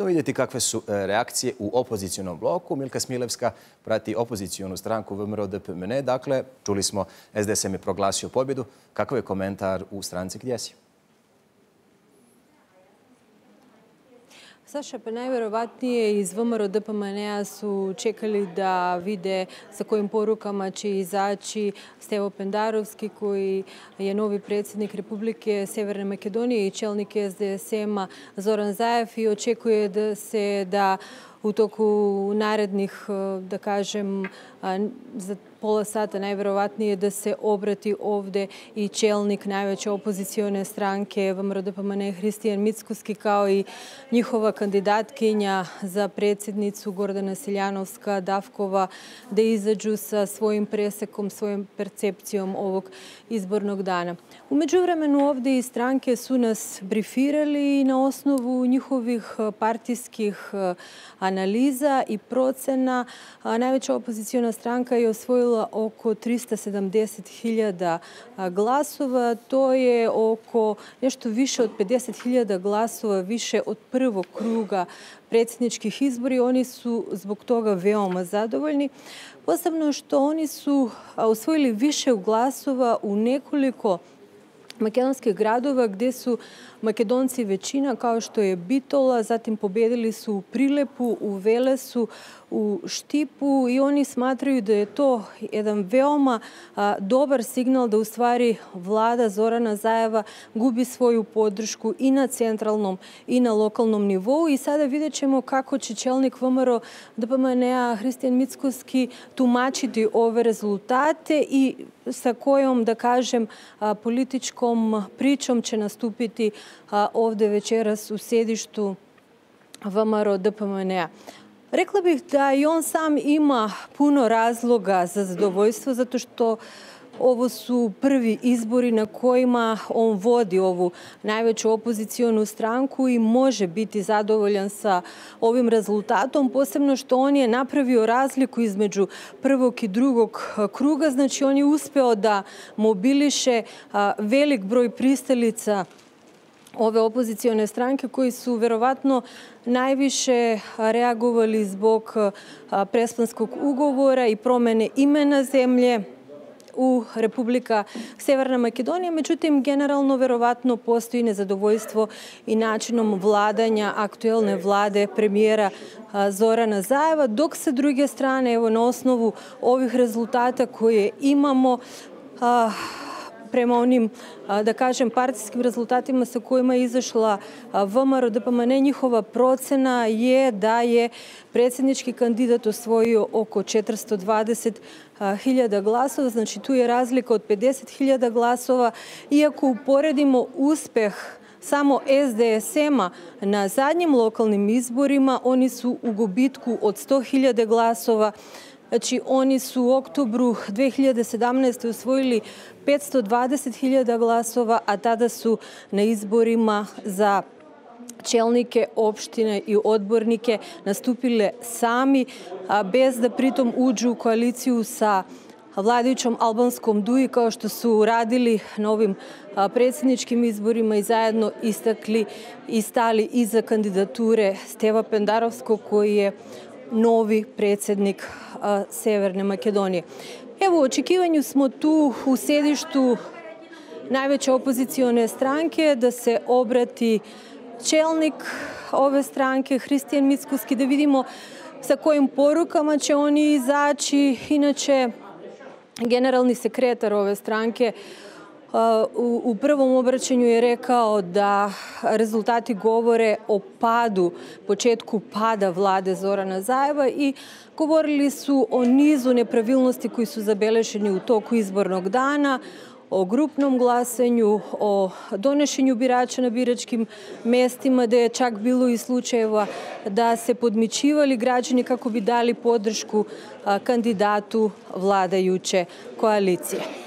Da vidjeti kakve su e, reakcije u opozicijonom bloku. Milka Smilevska prati opozicijonu stranku VMRO DPMN. Dakle, čuli smo, SDSM je proglasio pobjedu. Kakav je komentar u stranci gdje si? Саша, па најверојатнije из ВМРО ДПМНЕа су чекали да виде со којим порукама ќе изачи Стево Пендаровски, кој е нови председник Републике Северна Македонија и челник СДСМ Зоран Заев и очекује да се да u toku narednih, da kažem, za pola sata najverovatnije da se obrati ovde i čelnik najveće opozicione stranke VMRDPMN Hristijan Mickuski kao i njihova kandidatkinja za predsjednicu Gordana Siljanovska Davkova da izađu sa svojim presekom, svojom percepcijom ovog izbornog dana. Umeđu vremenu ovde i stranke su nas brifirali i na osnovu njihovih partijskih analiza i procena najveća opozicijona stranka je osvojila oko 370.000 glasova. To je oko nešto više od 50.000 glasova više od prvog kruga predsjedničkih izbori. Oni su zbog toga veoma zadovoljni. Posebno što oni su osvojili više glasova u nekoliko Македонски градови, каде су македонци веќина, као што е Битола, затим победили су у Прилепу, у Велесу, у Штипу и они сматрају да е то еден веома а, добар сигнал да уствари влада Зорана Заева губи своју подршку и на централном и на локалном нивоу. И сада видечеме како че челник ВМРО ДПМНА Христијан Мицкоски тумачити ове резултати и sa kojom, da kažem, političkom pričom će nastupiti ovde večeras u sedištu VMRO DPMN-a. Rekla bih da i on sam ima puno razloga za zadovoljstvo zato što ovo su prvi izbori na kojima on vodi ovu najveću opozicijonu stranku i može biti zadovoljan sa ovim rezultatom, posebno što on je napravio razliku između prvog i drugog kruga, znači on je uspeo da mobiliše velik broj pristalica ove opozicione stranke koji su verovatno najviše reagovali zbog prespanskog ugovora i promene imena zemlje u Republika Severna Makedonija. Međutim, generalno verovatno postoji nezadovoljstvo i načinom vladanja aktuelne vlade premijera Zorana Zajeva, dok sa druge strane, evo na osnovu ovih rezultata koje imamo, prema onim, da kažem, partijskim rezultatima sa kojima je izašla VMRO DPMN, njihova procena je da je predsjednički kandidat osvojio oko 420.000 glasova, znači tu je razlika od 50.000 glasova. Iako uporedimo uspeh samo SDSM-a na zadnjim lokalnim izborima, oni su u gubitku od 100.000 glasova, Znači, oni su u oktobru 2017. osvojili 520.000 glasova, a tada su na izborima za čelnike opštine i odbornike nastupile sami, bez da pritom uđu u koaliciju sa vladajućom albanskom duji kao što su radili na ovim predsjedničkim izborima i zajedno istakli i stali iza kandidature Steva Pendarovskog koji je novi predsjednik Severne Makedonije. Evo, u očekivanju smo tu u sedištu najveće opozicione stranke da se obrati čelnik ove stranke, Hristijan Mickuski, da vidimo sa kojim porukama će oni izaći. Inače, generalni sekretar ove stranke u prvom obraćanju je rekao da rezultati govore o padu, početku pada vlade Zorana Zajeva i govorili su o nizu nepravilnosti koji su zabelešeni u toku izbornog dana, o grupnom glasanju, o donešenju birača na biračkim mestima, da je čak bilo i slučajeva da se podmićivali građani kako bi dali podršku kandidatu vladajuće koalicije.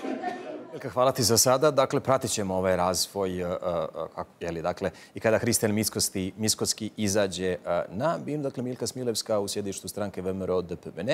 Milka, hvala ti za sada. Dakle, pratit ćemo ovaj razvoj, uh, uh, jeli, dakle, i kada Hristijan Miskoski izađe na binu, dakle, Milka Smilevska u sjedištu stranke VMRO DPMN.